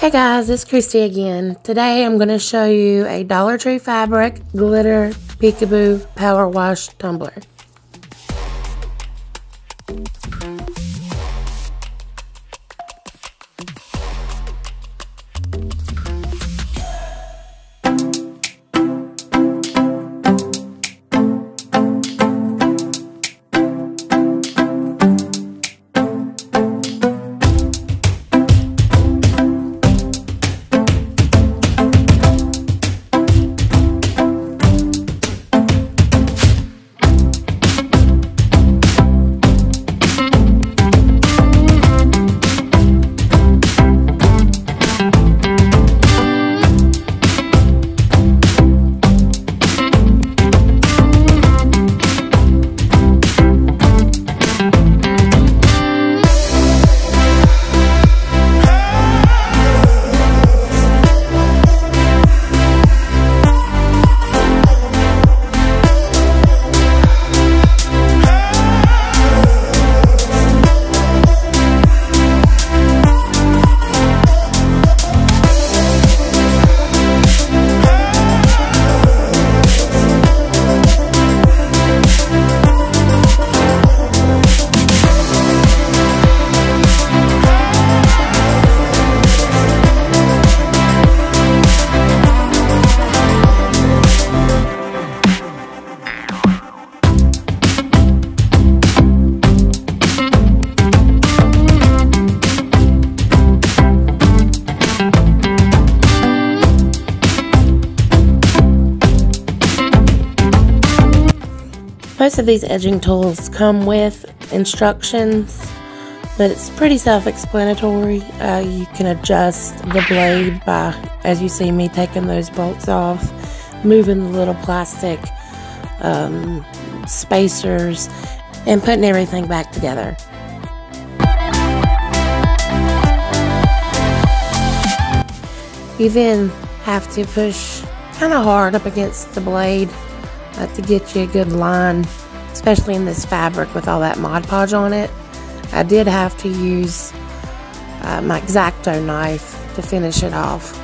Hey guys, it's Christi again. Today I'm going to show you a Dollar Tree Fabric Glitter Peekaboo Power Wash Tumbler. Most of these edging tools come with instructions, but it's pretty self-explanatory. Uh, you can adjust the blade by, as you see me taking those bolts off, moving the little plastic um, spacers, and putting everything back together. You then have to push kind of hard up against the blade uh, to get you a good line, especially in this fabric with all that Mod Podge on it. I did have to use uh, my X-Acto knife to finish it off.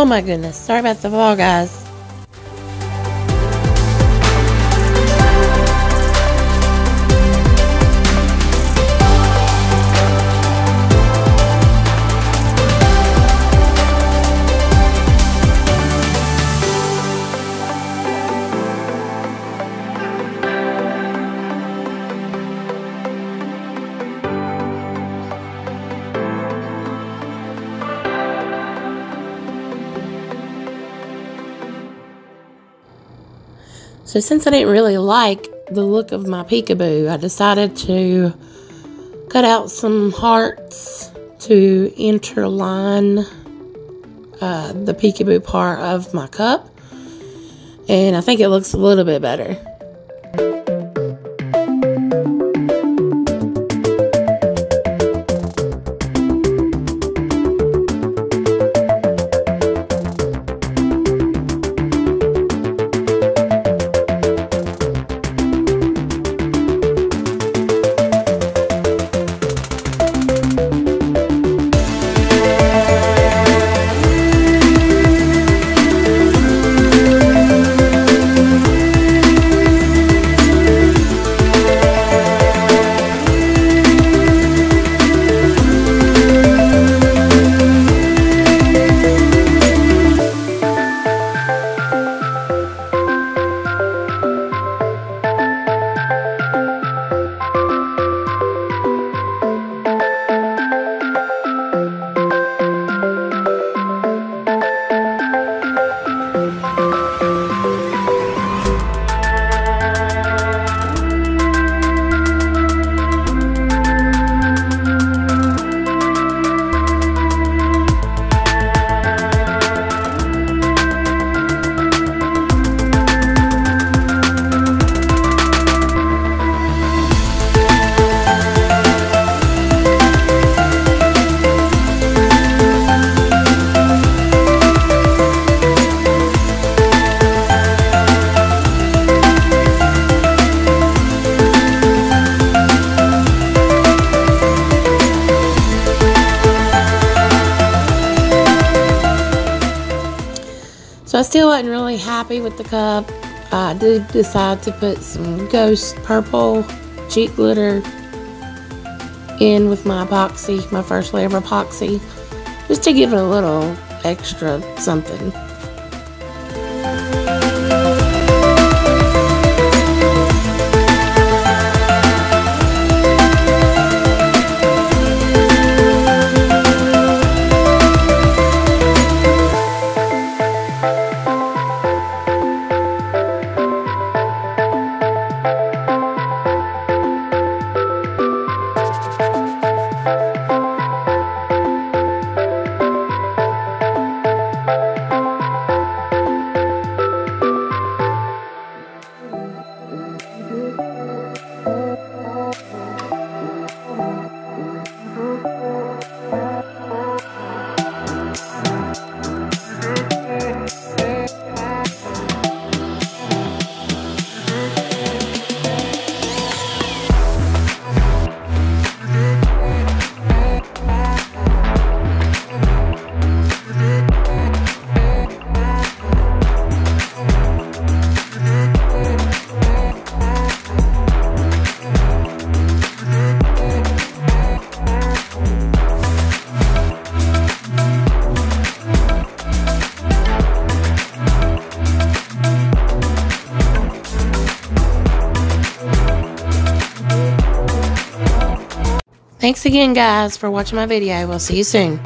Oh my goodness. Sorry about the fall, guys. So since I didn't really like the look of my peekaboo, I decided to cut out some hearts to interline uh, the peekaboo part of my cup. And I think it looks a little bit better. I still wasn't really happy with the cup. I did decide to put some ghost purple cheek glitter in with my epoxy, my first layer of epoxy, just to give it a little extra something. Thanks again, guys, for watching my video. We'll see you soon.